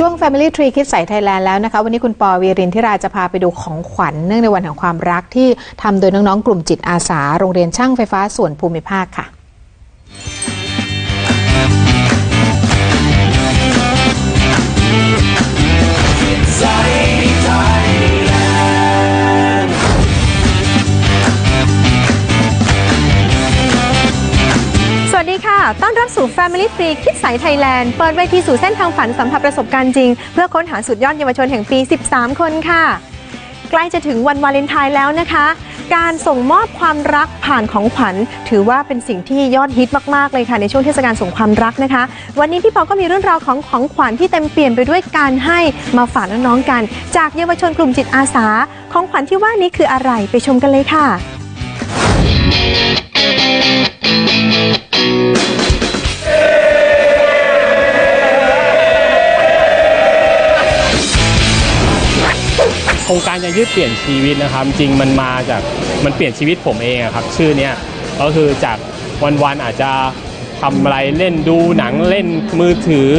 ช่วง Family Tree คิดใส่ไทยแลนด์แล้วนะคะ วันนี้คุณปอวีรินทิราจะพาไปดูของขวัญเนื่องในวันแห่งความรักที่ทำโดยน้องๆ กลุ่มจิตอาสา โรงเรียนช่างไฟฟ้าส่วนภูมิภาคค่ะส ค่ะ ต้อนรับสู่ Family Three คิดใสไทยแลนด์ เปิดเวทีสู่เส้นทางฝันสัมผัสประสบการณ์จริง เพื่อค้นหาสุดยอดเยาวชนแห่งปี 13 คนค่ะ ใกล้จะถึงวันวาเลนไทน์แล้วนะคะ การส่งมอบความรักผ่านของขวัญ ถือว่าเป็นสิ่งที่ยอดฮิตมากๆเลยค่ะ ในช่วงเทศกาลส่งความรักนะคะ วันนี้พี่ปอก็มีเรื่องราวของของขวัญที่เต็มเปี่ยมไปด้วยการให้มาฝากน้องๆกัน จากเยาวชนกลุ่มจิตอาสา ของขวัญที่ว่านี้คืออะไรไปชมกันเลยค่ะ โครงการยังยืดเปลี่ยนชีวิตนะครับ จริงมันมาจากมันเปลี่ยนชีวิตผมเองอะครับ ชื่อเนี้ยก็คือจากวันๆอาจจะทำอะไรเล่นดูหนังเล่นมือถือ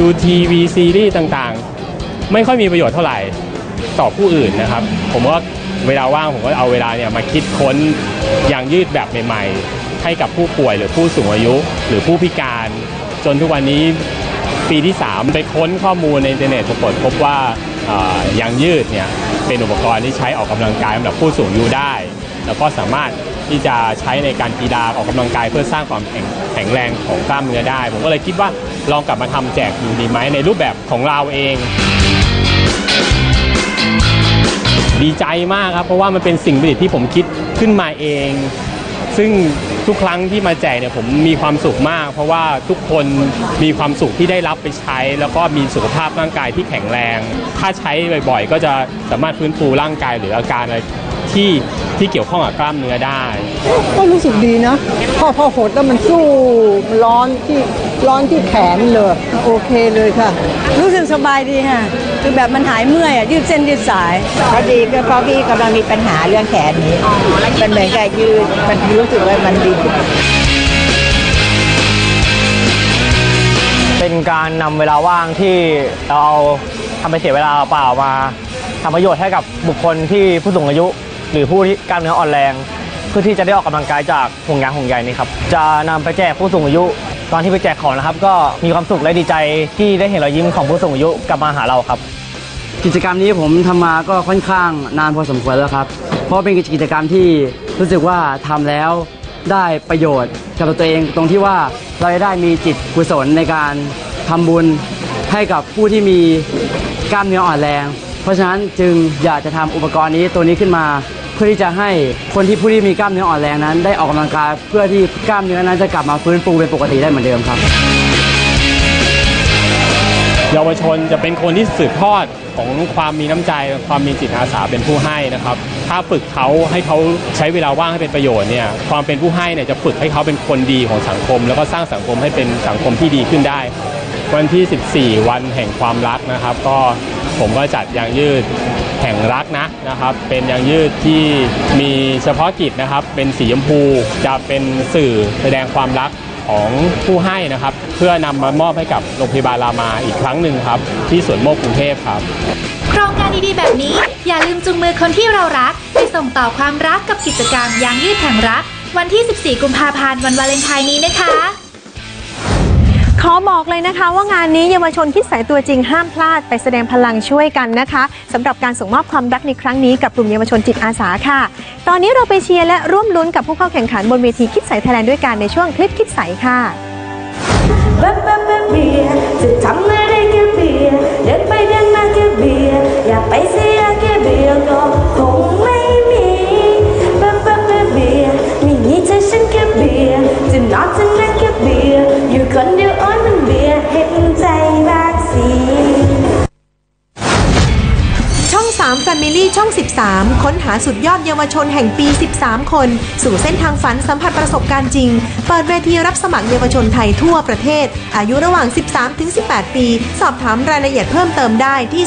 ดูทีวีซีรีส์ต่างๆ ไม่ค่อยมีประโยชน์เท่าไหร่ต่อผู้อื่นนะครับ ผมว่าเวลาว่างผมก็เอาเวลาเนี่ยมาคิดค้นอย่างยืดแบบใหม่ ๆ ให้กับผู้ป่วยหรือผู้สูงอายุ หรือผู้พิการ จนทุกวันนี้ปีที่ 3 ไปค้นข้อมูลในอินเทอร์เน็ตปรากฏพบว่า ยางยืดเนี่ยเป็นอุปกรณ์ที่ใช้ออกกำลังกายสำหรับผู้สูงอายุได้ แล้วก็สามารถที่จะใช้ในการกีฬาออกกำลังกายเพื่อสร้างความแข็งแข็งแรงของกล้ามเนื้อได้ ผมก็เลยคิดว่าลองกลับมาทำแจกดูดีไหมในรูปแบบของเราเอง ดีใจมากครับเพราะว่ามันเป็นสิ่งประดิษฐ์ที่ผมคิดขึ้นมาเอง ซึ่งทุกครั้งที่มาแจกเนี่ยผมมีความสุขมาก เพราะว่าทุกคนมีความสุขที่ได้รับไปใช้ แล้วก็มีสุขภาพร่างกายที่แข็งแรง ถ้าใช้บ่อยๆ ก็จะสามารถฟื้นฟูร่างกายหรืออาการอะไรที่ที่เกี่ยวข้องกับกล้ามเนื้อได้ ก็รู้สึกดีนะพอพอหดแล้วมันสู้มันร้อนที่ ร้อนที่แขนเลยโอเคเลยค่ะ รู้สึกสบายดีค่ะ คือแบบมันหายเมื่อยอะยืดเส้นยืดสายพอดีก็เพราะพี่กำลังมีปัญหาเรื่องแขนนี้มันเหมือนกับยืดมันรู้สึกว่ามันดีเป็นการนำเวลาว่างที่เราเอาทำไปเสียเวลาเปล่ามาทำประโยชน์ให้กับบุคคลที่ผู้สูงอายุ หรือผู้ที่กล้ามเนื้ออ่อนแรง เพื่อที่จะได้ออกกำลังกายจากห่วงยางห่วงใยนี้ครับจะนำไปแจกผู้สูงอายุ ตอนที่ไปแจกของนะครับก็มีความสุขและดีใจที่ได้เห็นรอยยิ้มของผู้สูงอายุกลับมาหาเราครับ กิจกรรมนี้ผมทำมาก็ค่อนข้างนานพอสมควรแล้วครับ เพราะเป็นกิจกรรมที่รู้สึกว่าทำแล้วได้ประโยชน์กับตัวเองตรงที่ว่าเราจะได้มีจิตกุศลในการทำบุญให้กับผู้ที่มีกล้ามเนื้ออ่อนแรง เพราะฉะนั้นจึงอยากจะทำอุปกรณ์นี้ตัวนี้ขึ้นมา เพื่อที่จะให้คนที่ผู้ที่มีกล้ามเนื้ออ่อนแรงนั้น ได้ออกกำลังกายเพื่อที่กล้ามเนื้อนั้นจะกลับมาฟื้นฟูเป็นปกติได้เหมือนเดิมครับ เยาวชนจะเป็นคนที่สืบทอดของความมีน้ำใจ ความมีจิตอาสาเป็นผู้ให้นะครับ ถ้าฝึกเขาให้เขาใช้เวลาว่างให้เป็นประโยชน์เนี่ยความเป็นผู้ให้เนี่ยจะฝึกให้เขาเป็นคนดีของสังคม แล้วก็สร้างสังคมให้เป็นสังคมที่ดีขึ้นได้ วันที่ 14 วันแห่งความรักนะครับ ก็ผมก็จัดยางยืด แห่งรักนะนะครับ เป็นยางยืดที่มีเฉพาะกิจนะครับ เป็นสีชมพูจะเป็นสื่อแสดงความรักของผู้ให้นะครับ เพื่อนำมามอบให้กับโรงพยาบาลรามาอีกครั้งหนึ่งครับ ที่สวนโมกกรุงเทพครับ โครงการดีๆแบบนี้ อย่าลืมจูงมือคนที่เรารัก ไปส่งต่อความรักกับกิจกรรมยางยืดแห่งรัก วันที่ 14 กุมภาพันธ์วันวาเลนไทน์นี้นะคะ ขอบอกเลยนะคะว่างานนี้เยาวชนคิดใสตัวจริงห้ามพลาดไปแสดงพลังช่วยกันนะคะสำหรับการส่งมอบความรักในครั้งนี้กับกลุ่มเยาวชนจิตอาสาค่ะ ตอนนี้เราไปเชียร์และร่วมลุ้นกับผู้เข้าแข่งขันบนเวทีคิดใสไทยแลนด์ด้วยกันในช่วงคลิปคิดใสค่ะแบบแบบแบบเบียค่ะ ช่อง 13 ค้นหาสุดยอดเยาวชนแห่งปี 13 คน สู่เส้นทางฝันสัมผัสประสบการณ์จริง เปิดเวทีรับสมัครเยาวชนไทยทั่วประเทศ อายุระหว่าง 13-18 ปี สอบถามรายละเอียดเพิ่มเติมได้ที่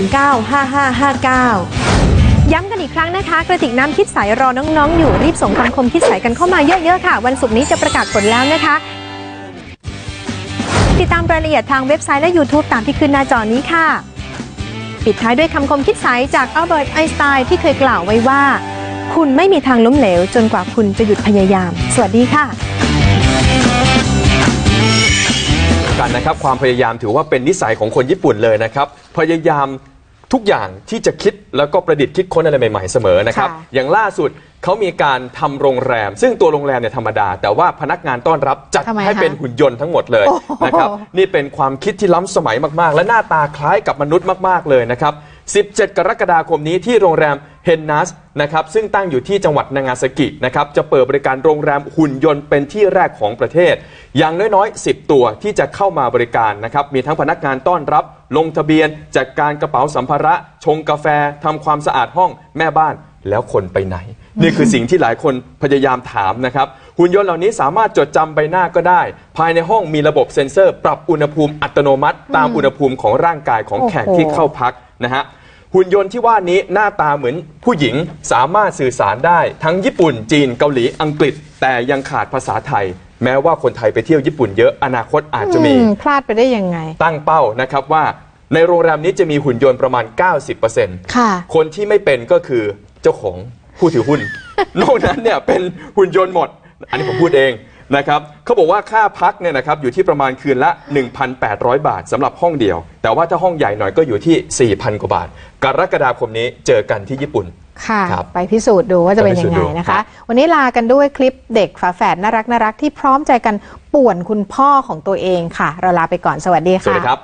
02-519-5559ย้ำกันอีกครั้งนะคะ กระติกน้ำคิดใสรอน้องๆ อยู่รีบส่งคำคมคิดใสกันเข้ามาเยอะๆค่ะ วันศุกร์นี้จะประกาศผลแล้วนะคะ ติดตามรายละเอียดทางเว็บไซต์และ YouTube ตามที่ขึ้นหน้าจอนี้ค่ะ ปิดท้ายด้วยคำคมคิดใสจากอัลเบิร์ตไอน์สไตน์ที่เคยกล่าวไว้ว่า คุณไม่มีทางล้มเหลวจนกว่าคุณจะหยุดพยายาม สวัสดีค่ะ กันนะครับความพยายามถือว่าเป็นนิสัยของคนญี่ปุ่นเลยนะครับ พยายาม ทุกอย่างที่จะคิดแล้วก็ประดิษฐ์คิดค้นอะไรใหม่ๆเสมอนะครับ ค่ะ อย่างล่าสุดเขามีการทำโรงแรม ซึ่งตัวโรงแรมเนี่ยธรรมดา แต่ว่าพนักงานต้อนรับจัดทำไมให้คะเป็นหุ่นยนต์ทั้งหมดเลยโอ้โห นะครับนี่เป็นความคิดที่ล้ำสมัยมากๆ และหน้าตาคล้ายกับมนุษย์มากๆเลยนะครับ 17 กรกฎาคมนี้ที่โรงแรมเฮนนัสนะครับซึ่งตั้งอยู่ที่จังหวัดนางาซากินะครับจะเปิดบริการโรงแรมหุ่นยนต์เป็นที่แรกของประเทศ อย่างน้อยๆ 10 ตัวที่จะเข้ามาบริการนะครับมีทั้งพนักงานต้อนรับ ลงทะเบียนจัดการกระเป๋าสัมภาระ ชงกาแฟทำความสะอาดห้องแม่บ้านแล้วคนไปไหน นี่คือสิ่งที่หลายคนพยายามถามนะครับ หุ่นยนต์เหล่านี้สามารถจดจำใบหน้าก็ได้ ภายในห้องมีระบบเซ็นเซอร์ ปรับอุณหภูมิอัตโนมัติ ตามอุณหภูมิของร่างกายของแขกโอ้โหที่เข้าพักนะฮะ หุ่นยนต์ที่ว่านี้หน้าตาเหมือนผู้หญิงสามารถสื่อสารได้ ทั้งญี่ปุ่น จีนเกาหลีอังกฤษ แต่ยังขาดภาษาไทย แม้ว่าคนไทยไปเที่ยวญี่ปุ่นเยอะอนาคตอาจจะมี อืพลาดไปได้ยังไง ตั้งเป้านะครับว่า ในโรงแรมนี้จะมีหุ่นยนต์ประมาณ 90%ค่ะ คนที่ไม่เป็นก็คือเจ้าของผู้ถือหุ้น นอกนั้นเนี่ยเป็นหุ่นยนต์หมด อันนี้ผมพูดเองนะครับเขาบอกว่าค่าพักเนี่ยนะครับอยู่ที่ประมาณคืนละ 1,800 บาทสำหรับห้องเดียว แต่ว่าถ้าห้องใหญ่หน่อยก็อยู่ที่ 4,000 กว่าบาท กรกฎาคมนี้เจอกันที่ญี่ปุ่น ค่ะ ครับไปพิสูจน์ดูว่าจะเป็นยังไปพิสูจน์ไงดูนะครัคะ บ วันนี้ลากันด้วยคลิปเด็กฝาแฝดน่ารักน่ารักที่พร้อมใจกันป่วนคุณพ่อของตัวเองค่ะ เราลาไปก่อนสวัสดีสวัสค่ะดีครับ